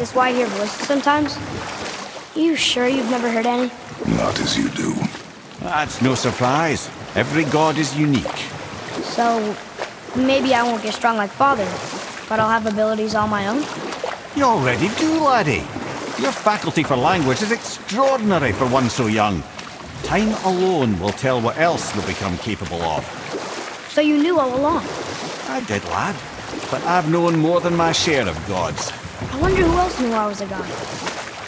this why I hear voices sometimes? You sure you've never heard any? Not as you do. That's no surprise. Every god is unique. So, maybe I won't get strong like Father, but I'll have abilities all my own? You already do, laddie. Your faculty for language is extraordinary for one so young. Time alone will tell what else you'll become capable of. So you knew all along? I did, lad. But I've known more than my share of gods. I wonder who else knew I was a god.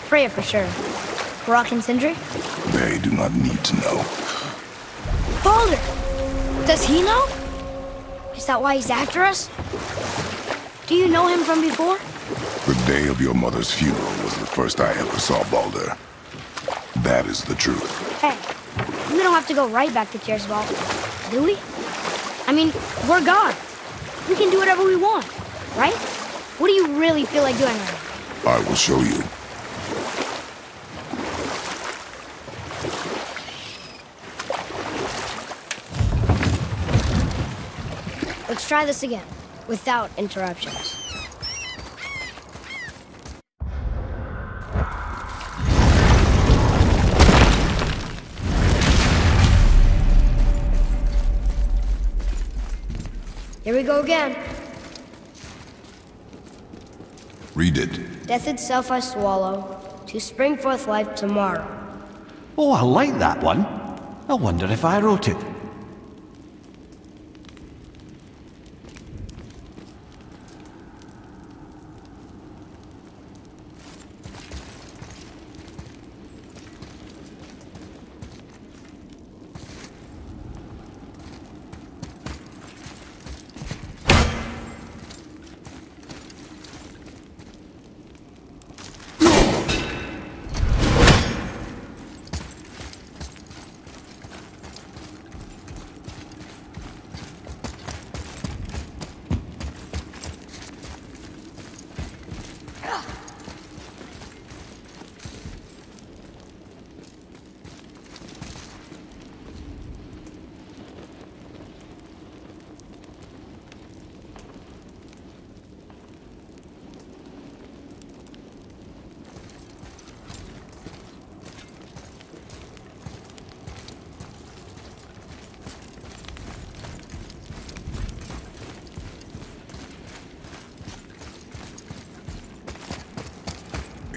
Freya for sure. Brock and Sindri? They do not need to know. Balder! Does he know? Is that why he's after us? Do you know him from before? The day of your mother's funeral was the first I ever saw Balder. That is the truth. Hey, we don't have to go right back to Vault, do we? I mean, we're gods. We can do whatever we want, right? What do you really feel like doing right now? I will show you. Let's try this again, without interruptions. Here we go again. Read it. Death itself I swallow, to spring forth life tomorrow. Oh, I like that one. I wonder if I wrote it. Ugh.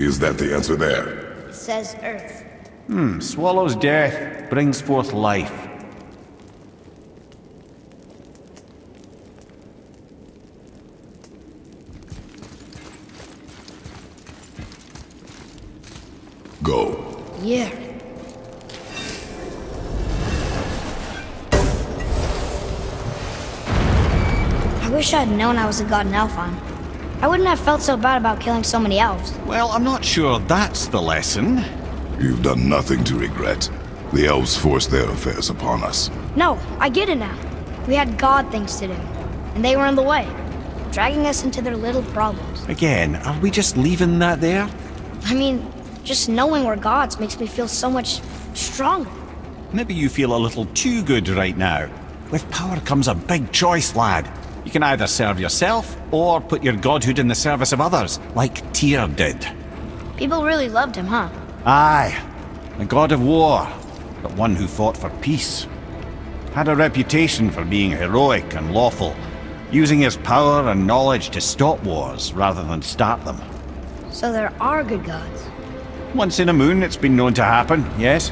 Is that the answer there? It says Earth. Hmm, swallows death, brings forth life. Go. Yeah. I wish I'd known I was a god in Alfheim. I wouldn't have felt so bad about killing so many elves. Well, I'm not sure that's the lesson. You've done nothing to regret. The elves forced their affairs upon us. No, I get it now. We had god things to do, and they were in the way, dragging us into their little problems. Again, are we just leaving that there? I mean, just knowing we're gods makes me feel so much stronger. Maybe you feel a little too good right now. With power comes a big choice, lad. You can either serve yourself, or put your godhood in the service of others, like Tyr did. People really loved him, huh? Aye, a god of war, but one who fought for peace. Had a reputation for being heroic and lawful, using his power and knowledge to stop wars rather than start them. So there are good gods. Once in a moon, it's been known to happen, yes?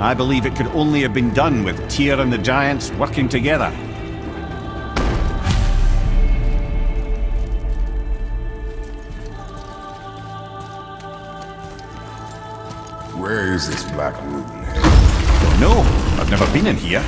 I believe it could only have been done with Tyr and the Giants working together. Where is this Black Rune? No, I've never been in here.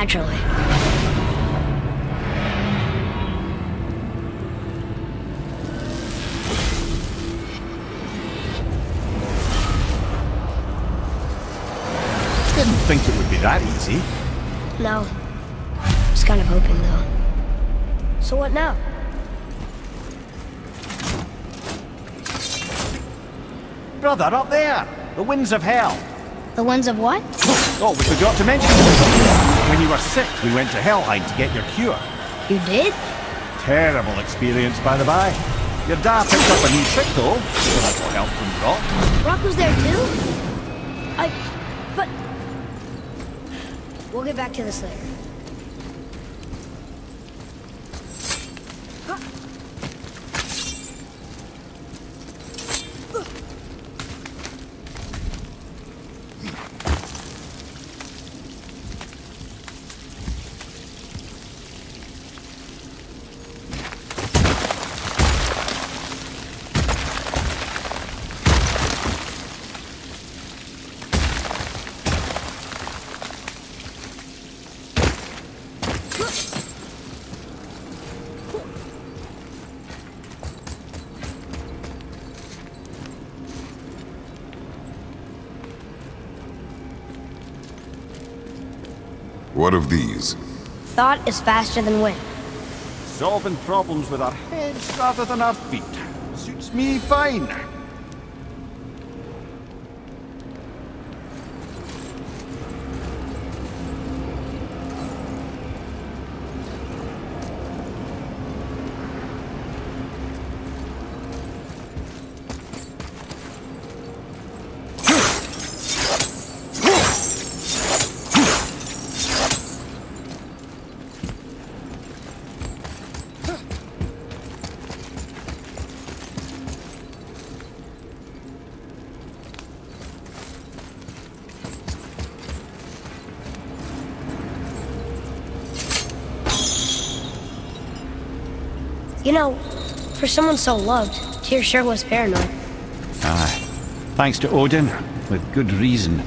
Naturally. Didn't think it would be that easy. No. Was kind of hoping, though. So what now? Brother, up there! The winds of hell! The winds of what? Oh, we forgot to mention. When you were sick, we went to Helheim to get your cure. You did? Terrible experience, by the by. Your dad picked up a new trick, though. What helped from Brock. Brock was there too? I... but... We'll get back to this later. What of these? Thought is faster than wind. Solving problems with our heads rather than our feet. Suits me fine. You know, for someone so loved, Tyr sure was paranoid. Aye. Thanks to Odin, with good reason.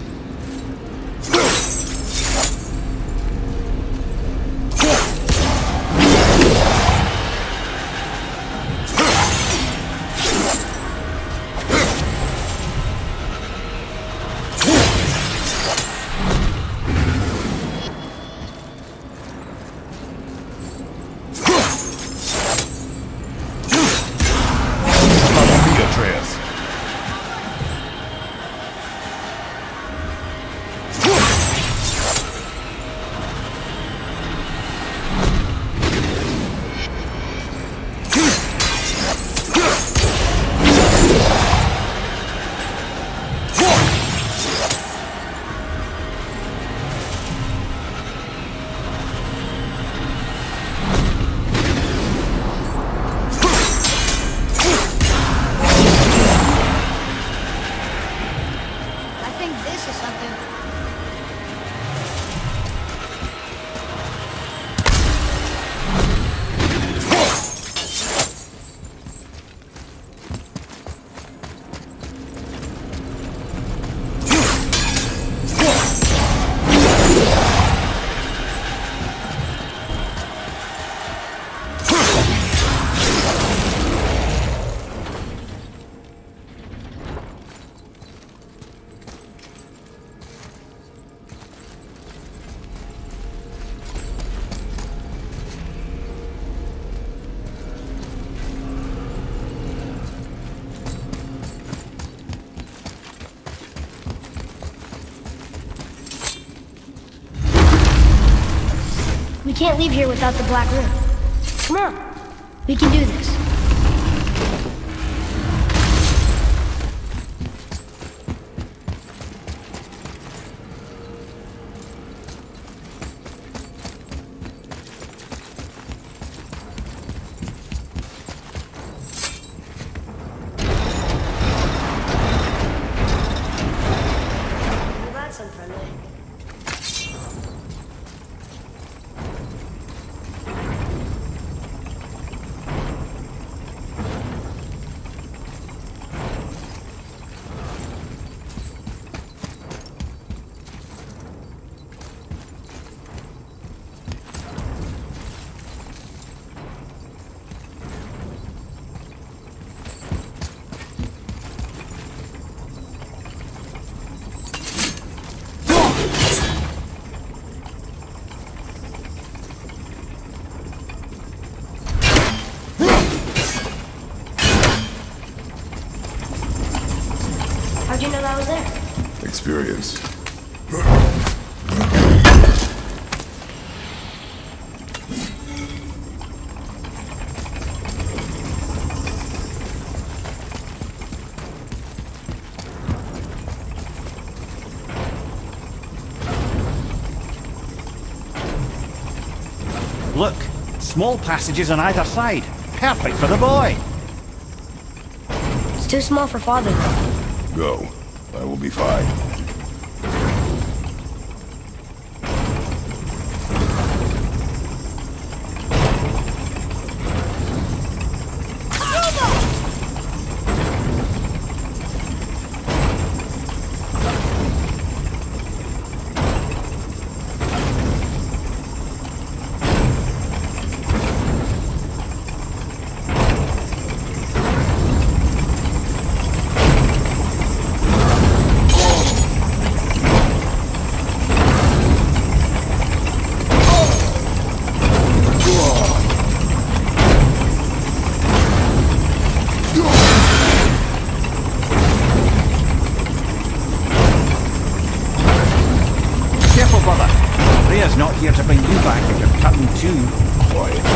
Can't leave here without the Black Rune. Come on. We can do this. Well, that's unfriendly. How'd you know that was there? Experience. Look, small passages on either side. Perfect for the boy. It's too small for Father. Go. I will be fine. Careful, brother. Rhea's not here to bring you back if you're cutting too. Quiet.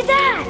At that!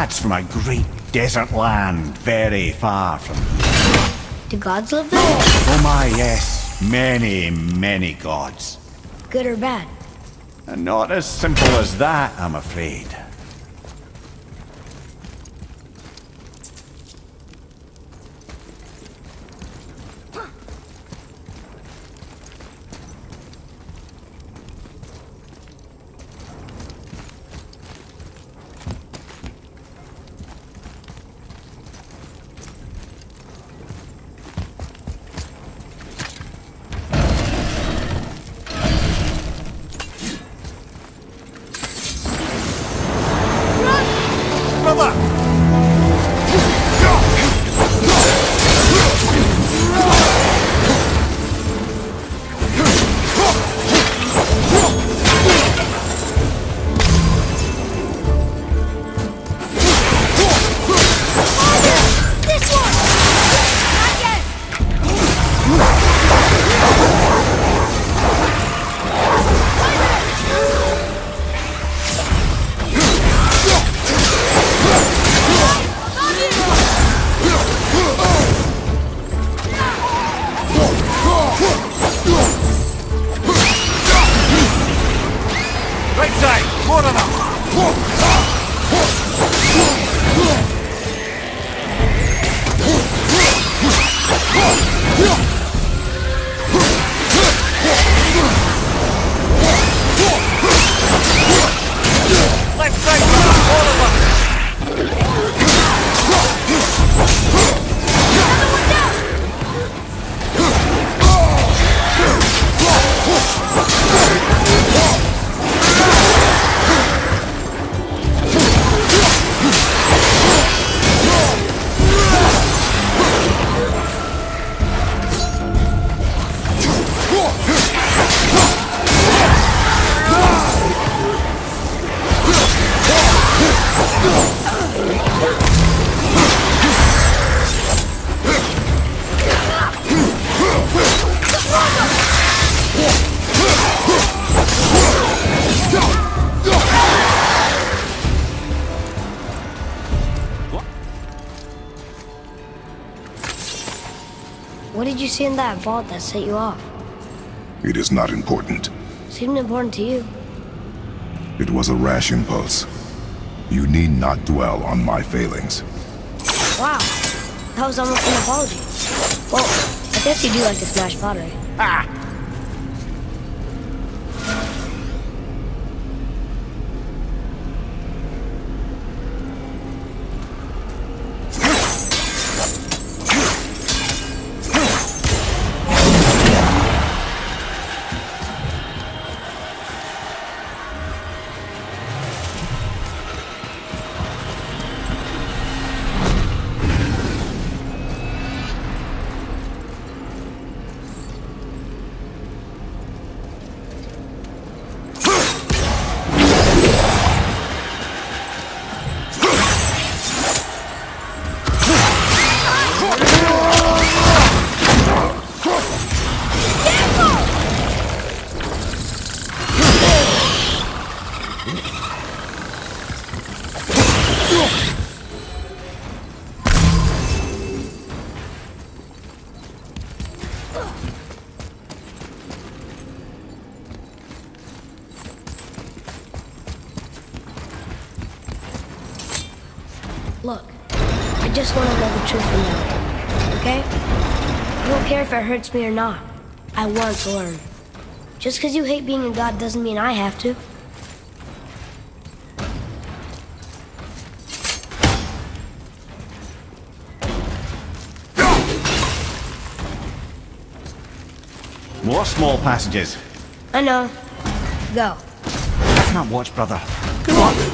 That's from a great desert land, very far from here. Do gods live there? Oh my, yes. Many, many gods. Good or bad? And not as simple as that, I'm afraid. See in that vault that set you off? It is not important. Seemed important to you. It was a rash impulse. You need not dwell on my failings. Wow. That was almost an apology. Well, I guess you do like to smash pottery. Ah! Look, I just want to know the truth from now. Okay? I don't care if it hurts me or not. I want to learn. Just because you hate being a god doesn't mean I have to. More small passages. I know. Go. I can't watch, brother. Come on.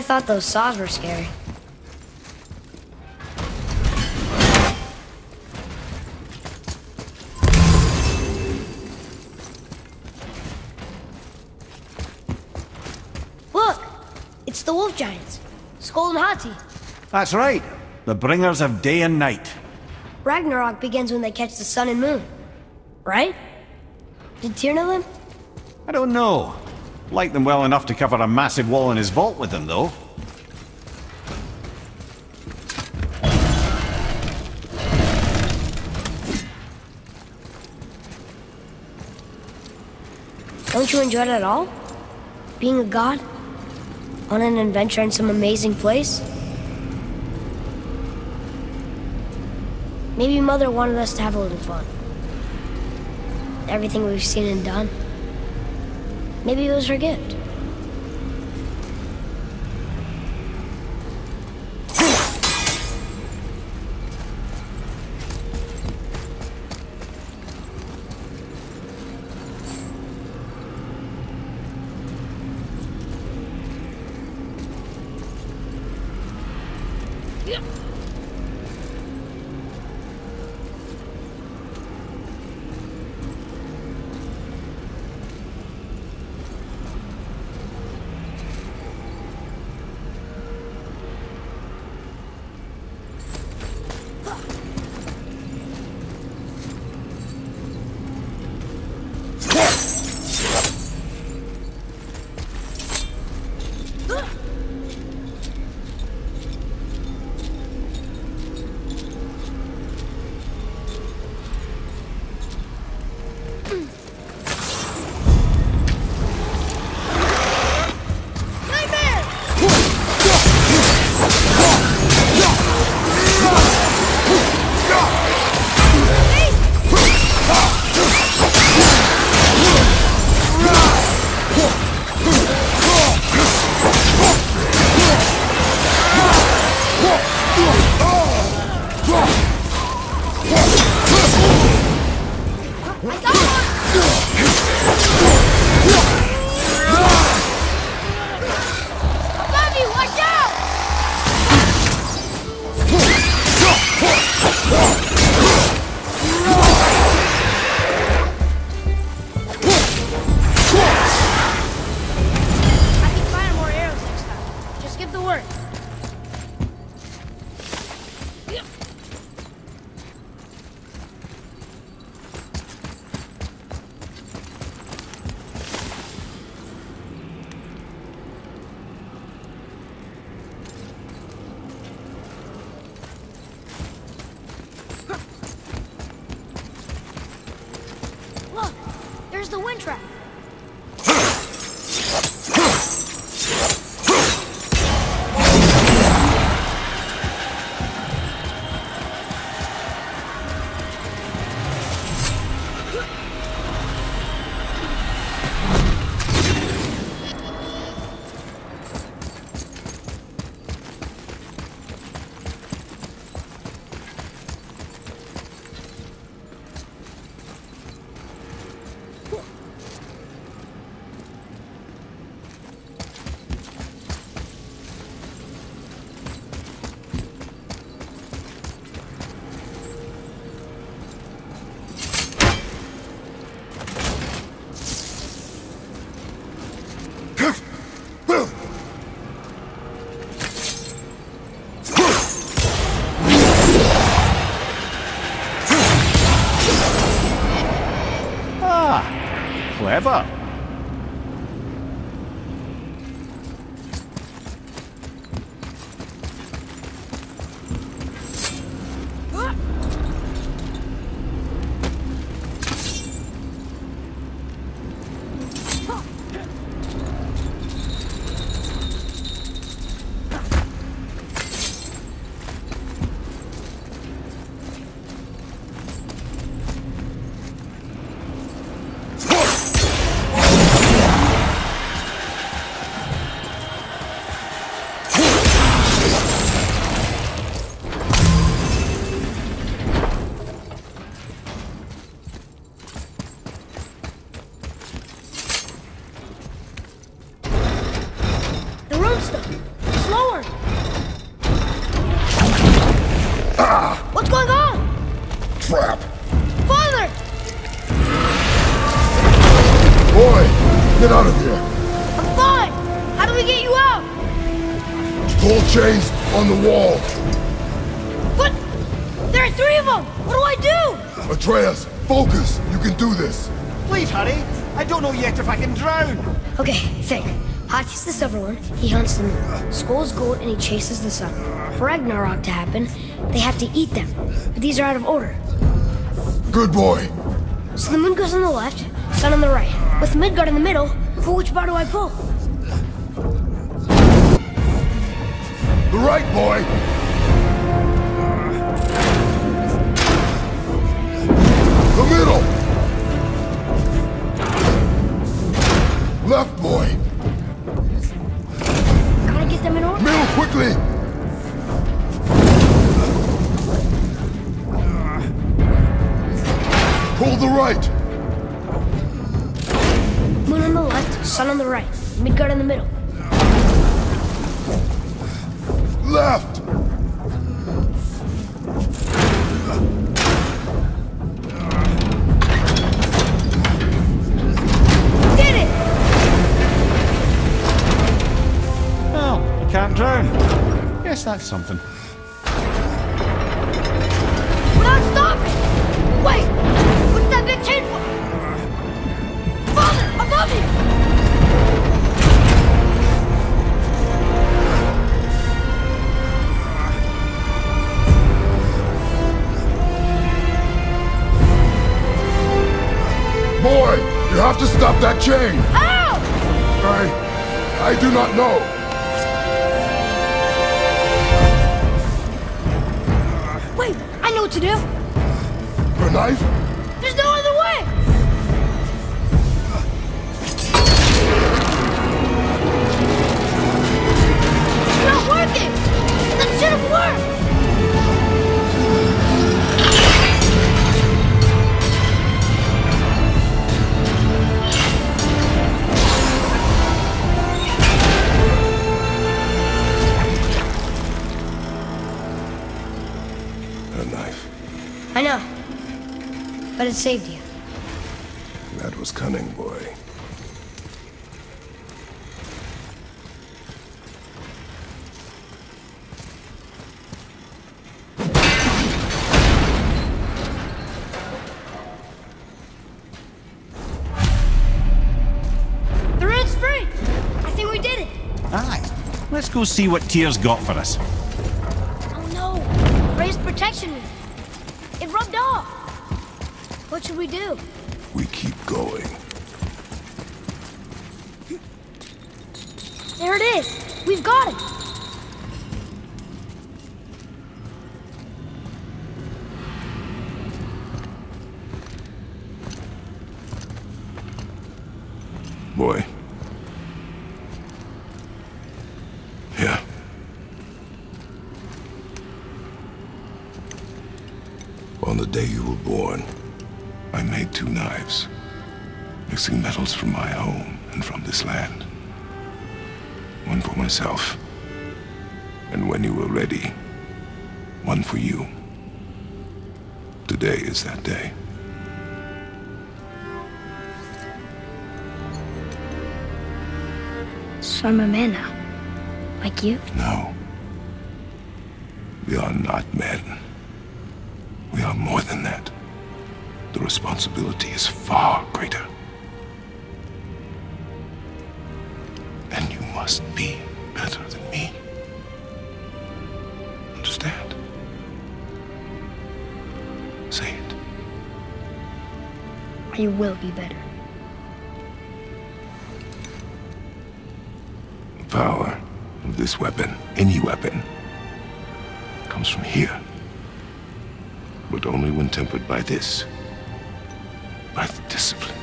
I thought those saws were scary. Look! It's the wolf giants. Skoll and Hati. That's right. The bringers of day and night. Ragnarok begins when they catch the sun and moon. Right? Did Tyr know them? I don't know. Like them well enough to cover a massive wall in his vault with them, though. Don't you enjoy it at all? Being a god? On an adventure in some amazing place? Maybe Mother wanted us to have a little fun. Everything we've seen and done. Maybe it was her gift. Bobby, clever. Skoll's gold and he chases the sun. For Ragnarok to happen, they have to eat them. But these are out of order. Good boy! So the moon goes on the left, sun on the right. With Midgard in the middle, for which bar do I pull? The right boy! The middle! Left boy! Gotta them in order. Middle quickly! Pull the right! Moon on the left, sun on the right. Midgard in the middle. Left! You. Yes, that's something. We're not stopping! Wait! What's that big chain for? Father! Above you! Boy, you have to stop that chain! How? I... I do not know. To do. Your knife? There's no other way! It's not working! That should have worked! I know. But it saved you. That was cunning, boy. The red's free! I think we did it! Aye. Let's go see what Tyr's got for us. Oh no! Ray's protection me. It rubbed off. What should we do? We keep going. There it is! We've got it! Boy. Yeah. On the day you were born, I made two knives, mixing metals from my home and from this land. One for myself, and when you were ready, one for you. Today is that day. So I'm a man now. Like you? No. We are not men. We are more than that. The responsibility is far greater. And you must be better than me. Understand? Say it. You will be better. Power of this weapon, any weapon, comes from here. But only when tempered by this. By the discipline,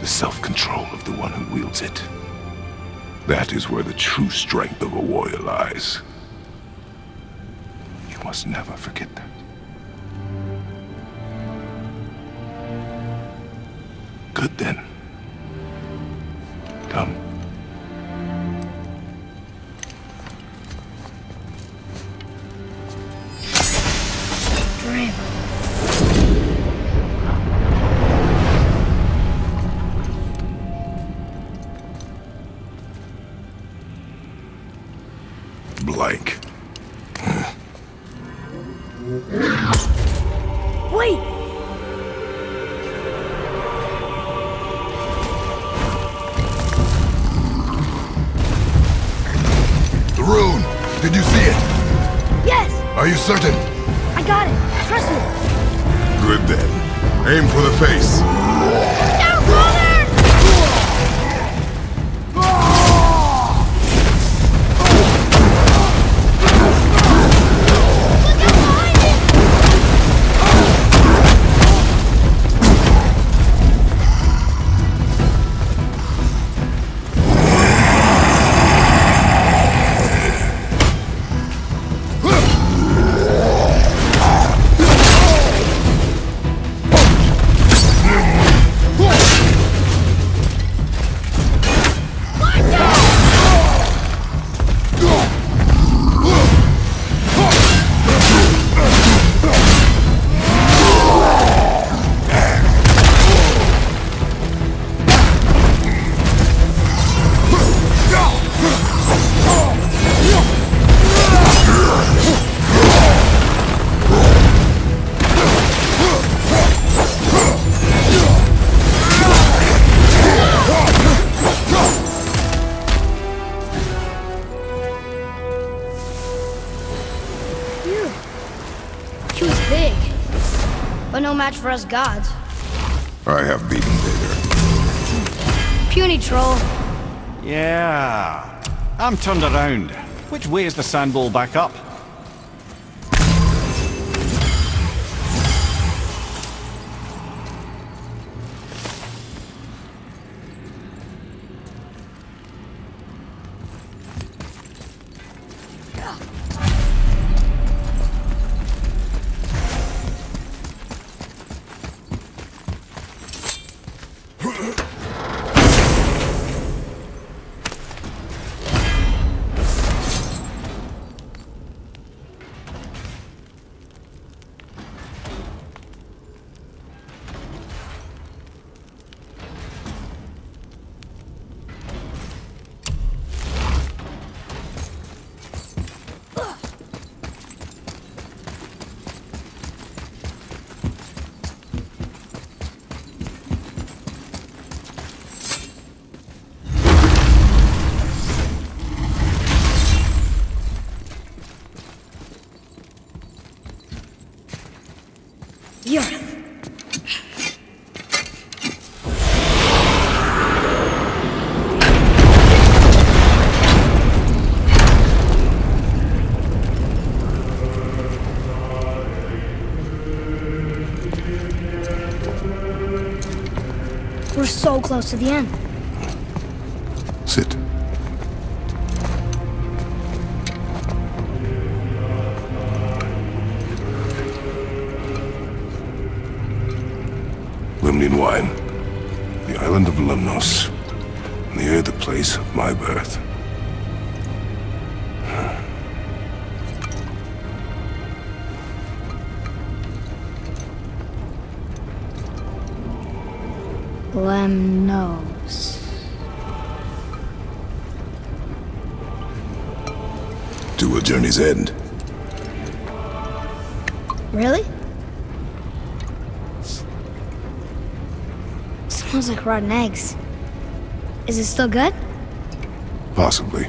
the self-control of the one who wields it. That is where the true strength of a warrior lies. You must never forget that. Good then. Good then. Aim for the face. She was big. But no match for us gods. I have beaten Vader. Puny troll. Yeah. I'm turned around. Which way is the sandball back up? Close to the end. End. Really? Smells like rotten eggs. Is it still good? Possibly.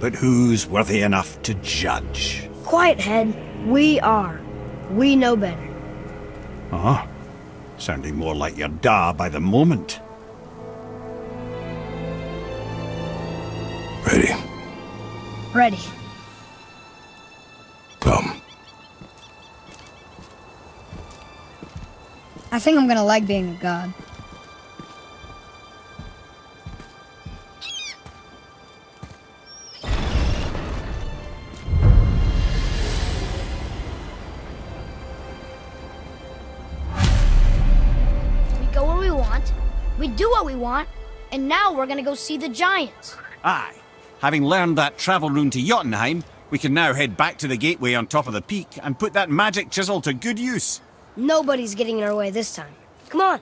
but who's worthy enough to judge? Quiet head. We are. We know better. Uh-huh. Sounding more like your da by the moment. Ready. Ready. Come. I think I'm gonna like being a god. Now we're gonna go see the giants. Aye. Having learned that travel rune to Jotunheim, we can now head back to the gateway on top of the peak and put that magic chisel to good use. Nobody's getting in our way this time. Come on.